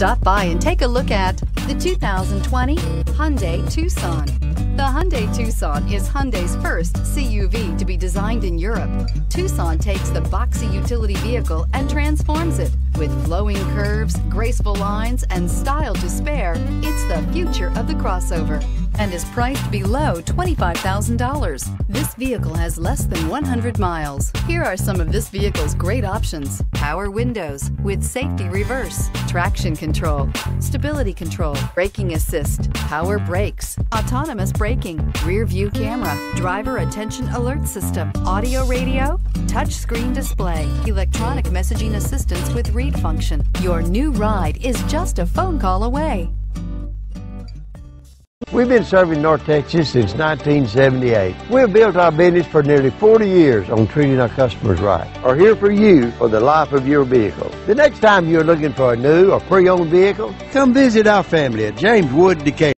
Stop by and take a look at the 2020 Hyundai Tucson. The Hyundai Tucson is Hyundai's first CUV to be designed in Europe. Tucson takes the boxy utility vehicle and transforms it. With flowing curves, graceful lines, and style to spare, it's the future of the crossover and is priced below $25,000. This vehicle has less than 100 miles. Here are some of this vehicle's great options. Power windows with safety reverse, traction control, stability control, braking assist, power brakes, autonomous braking, rear view camera, driver attention alert system, audio radio, touch screen display, electronic messaging assistance with read function. Your new ride is just a phone call away. We've been serving North Texas since 1978. We've built our business for nearly 40 years on treating our customers right. Are here for you for the life of your vehicle. The next time you're looking for a new or pre-owned vehicle, come visit our family at James Wood Decatur.